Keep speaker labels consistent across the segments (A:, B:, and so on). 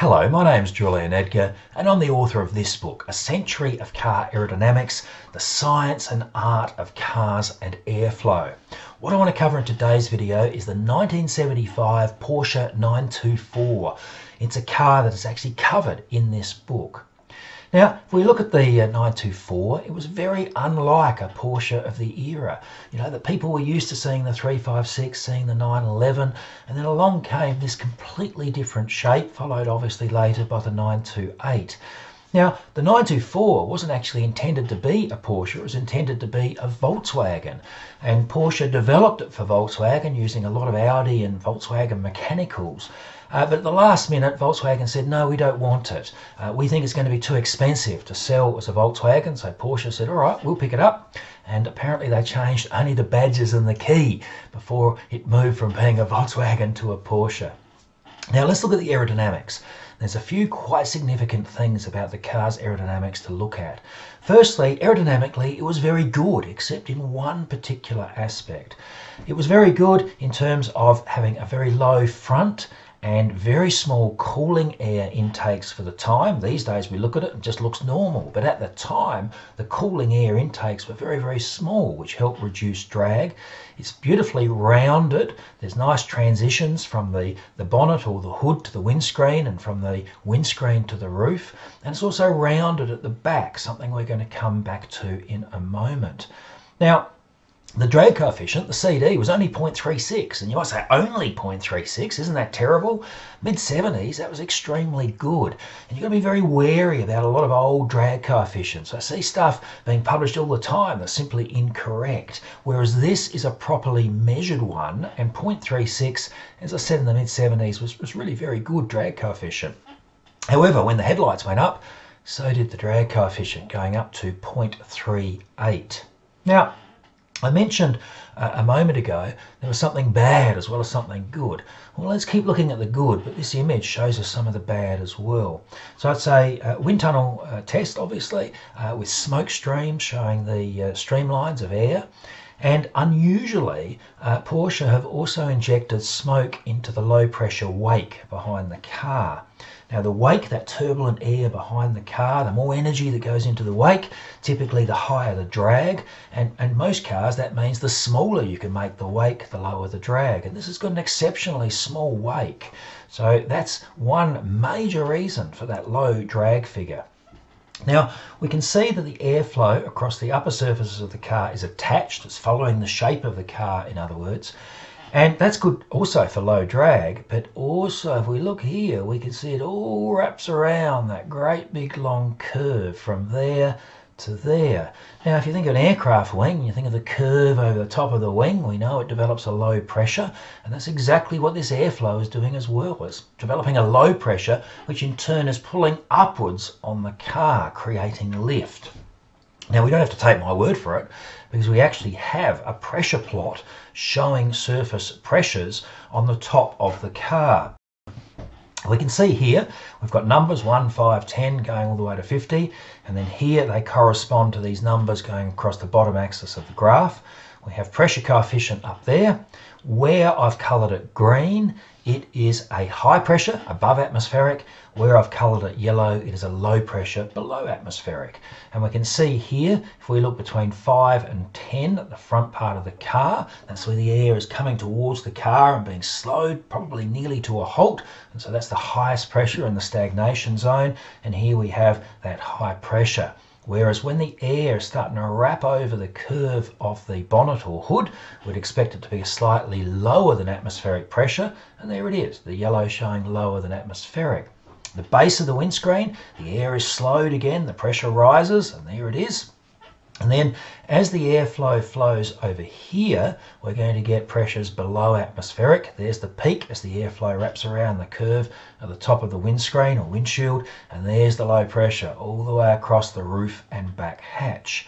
A: Hello, my name's Julian Edgar, and I'm the author of this book, A Century of Car Aerodynamics The Science and Art of Cars and Airflow. What I want to cover in today's video is the 1975 Porsche 924. It's a car that is actually covered in this book. Now, if we look at the uh, 924, it was very unlike a Porsche of the era. You know, the people were used to seeing the 356, seeing the 911, and then along came this completely different shape, followed obviously later by the 928. Now, the 924 wasn't actually intended to be a Porsche, it was intended to be a Volkswagen. And Porsche developed it for Volkswagen using a lot of Audi and Volkswagen mechanicals. Uh, but at the last minute, Volkswagen said, no, we don't want it. Uh, we think it's going to be too expensive to sell as a Volkswagen. So Porsche said, all right, we'll pick it up. And apparently they changed only the badges and the key before it moved from being a Volkswagen to a Porsche. Now let's look at the aerodynamics. There's a few quite significant things about the car's aerodynamics to look at. Firstly, aerodynamically, it was very good, except in one particular aspect. It was very good in terms of having a very low front and very small cooling air intakes for the time. These days we look at it and it just looks normal, but at the time the cooling air intakes were very, very small, which helped reduce drag. It's beautifully rounded. There's nice transitions from the, the bonnet or the hood to the windscreen and from the windscreen to the roof. And it's also rounded at the back, something we're going to come back to in a moment. Now, the drag coefficient, the CD, was only 0.36. And you might say, only 0.36? Isn't that terrible? Mid 70s, that was extremely good. And you've got to be very wary about a lot of old drag coefficients. I see stuff being published all the time that's simply incorrect. Whereas this is a properly measured one. And 0.36, as I said in the mid 70s, was, was really very good drag coefficient. However, when the headlights went up, so did the drag coefficient, going up to 0.38. Now, I mentioned uh, a moment ago there was something bad as well as something good. Well, let's keep looking at the good, but this image shows us some of the bad as well. So it's a uh, wind tunnel uh, test, obviously, uh, with smoke streams showing the uh, streamlines of air. And unusually, uh, Porsche have also injected smoke into the low pressure wake behind the car. Now the wake, that turbulent air behind the car, the more energy that goes into the wake, typically the higher the drag. And, and most cars, that means the smaller you can make the wake, the lower the drag. And this has got an exceptionally small wake. So that's one major reason for that low drag figure. Now we can see that the airflow across the upper surfaces of the car is attached, it's following the shape of the car in other words, and that's good also for low drag, but also if we look here, we can see it all wraps around that great big long curve from there to there. Now, if you think of an aircraft wing, you think of the curve over the top of the wing, we know it develops a low pressure, and that's exactly what this airflow is doing as well. It's developing a low pressure, which in turn is pulling upwards on the car, creating lift. Now we don't have to take my word for it because we actually have a pressure plot showing surface pressures on the top of the car. We can see here we've got numbers 1, 5, 10 going all the way to 50 and then here they correspond to these numbers going across the bottom axis of the graph. We have pressure coefficient up there. Where I've coloured it green it is a high pressure above atmospheric. Where I've coloured it yellow, it is a low pressure below atmospheric. And we can see here, if we look between 5 and 10 at the front part of the car, that's where the air is coming towards the car and being slowed probably nearly to a halt. And so that's the highest pressure in the stagnation zone. And here we have that high pressure. Whereas when the air is starting to wrap over the curve of the bonnet or hood, we'd expect it to be slightly lower than atmospheric pressure, and there it is, the yellow showing lower than atmospheric. The base of the windscreen, the air is slowed again, the pressure rises, and there it is. And then as the airflow flows over here, we're going to get pressures below atmospheric. There's the peak as the airflow wraps around the curve at the top of the windscreen or windshield. And there's the low pressure all the way across the roof and back hatch.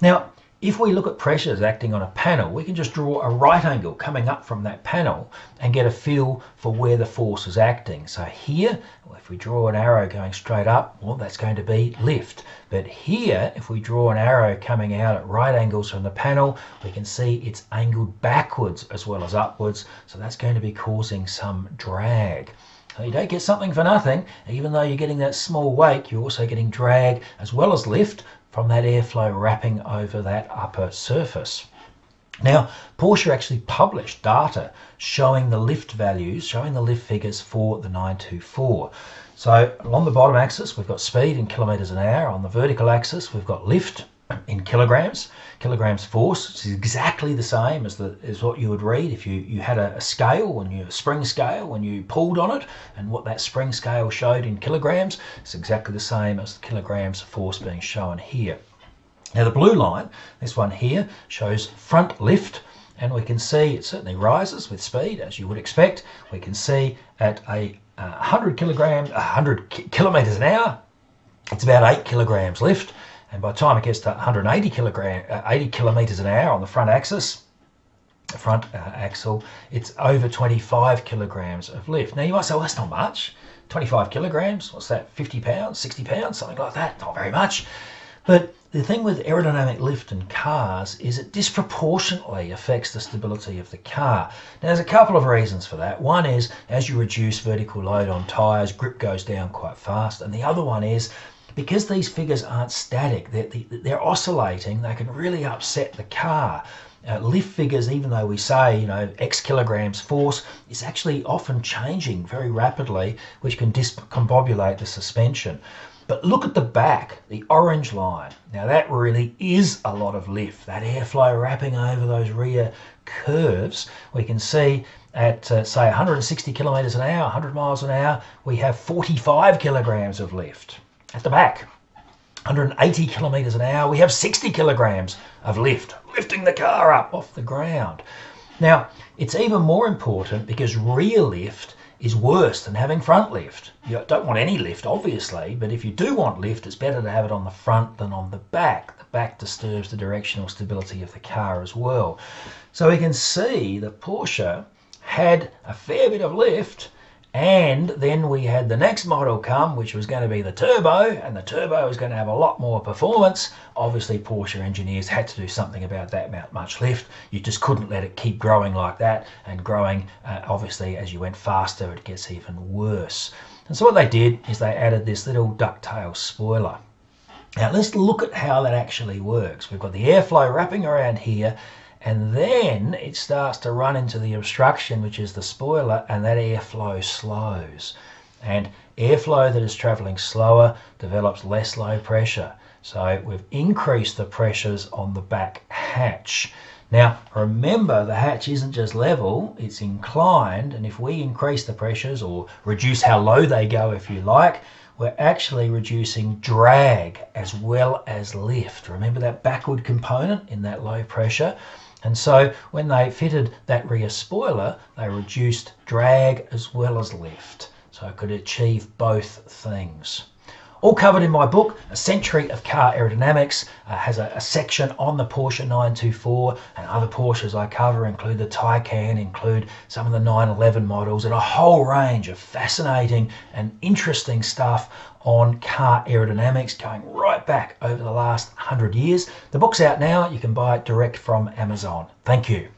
A: Now, if we look at pressures acting on a panel, we can just draw a right angle coming up from that panel and get a feel for where the force is acting. So here, if we draw an arrow going straight up, well, that's going to be lift. But here, if we draw an arrow coming out at right angles from the panel, we can see it's angled backwards as well as upwards. So that's going to be causing some drag. you don't get something for nothing. Even though you're getting that small wake, you're also getting drag as well as lift from that airflow wrapping over that upper surface. Now, Porsche actually published data showing the lift values, showing the lift figures for the 924. So along the bottom axis, we've got speed in kilometres an hour. On the vertical axis, we've got lift in kilograms, kilograms force, which is exactly the same as the as what you would read if you, you had a, a scale you a spring scale and you pulled on it, and what that spring scale showed in kilograms is exactly the same as the kilograms force being shown here. Now the blue line, this one here, shows front lift, and we can see it certainly rises with speed as you would expect. We can see at a uh, 100 kilograms, 100 kilometers an hour, it's about 8 kilograms lift and by the time it gets to 180 kilogram, uh, 80 kilometers an hour on the front axis, front uh, axle, it's over 25 kilograms of lift. Now you might say, well, that's not much. 25 kilograms, what's that? 50 pounds, 60 pounds, something like that. Not very much. But the thing with aerodynamic lift in cars is it disproportionately affects the stability of the car. Now, there's a couple of reasons for that. One is as you reduce vertical load on tyres, grip goes down quite fast. And the other one is because these figures aren't static, they're, they're oscillating, they can really upset the car. Uh, lift figures, even though we say, you know, X kilograms force, is actually often changing very rapidly, which can discombobulate the suspension. But look at the back, the orange line. Now that really is a lot of lift. That airflow wrapping over those rear curves. We can see at uh, say 160 kilometers an hour, 100 miles an hour, we have 45 kilograms of lift at the back. 180 kilometers an hour, we have 60 kilograms of lift, lifting the car up off the ground. Now, it's even more important because rear lift is worse than having front lift. You don't want any lift, obviously, but if you do want lift, it's better to have it on the front than on the back. The back disturbs the directional stability of the car as well. So we can see that Porsche had a fair bit of lift and then we had the next model come, which was going to be the turbo, and the turbo was going to have a lot more performance. Obviously, Porsche engineers had to do something about that much lift. You just couldn't let it keep growing like that, and growing, uh, obviously, as you went faster, it gets even worse. And so what they did is they added this little ducktail spoiler. Now let's look at how that actually works. We've got the airflow wrapping around here and then it starts to run into the obstruction, which is the spoiler, and that airflow slows. And airflow that is traveling slower develops less low pressure. So we've increased the pressures on the back hatch. Now, remember the hatch isn't just level, it's inclined, and if we increase the pressures or reduce how low they go if you like, we're actually reducing drag as well as lift. Remember that backward component in that low pressure? And so when they fitted that rear spoiler, they reduced drag as well as lift. So I could achieve both things. All covered in my book, A Century of Car Aerodynamics, uh, has a, a, section on the Porsche 924 and other Porsches I cover include the Taycan, include some of the 911 models and a whole range of fascinating and interesting stuff on car aerodynamics going right back over the last 100 years. The book's out now, you can buy it direct from Amazon. Thank you.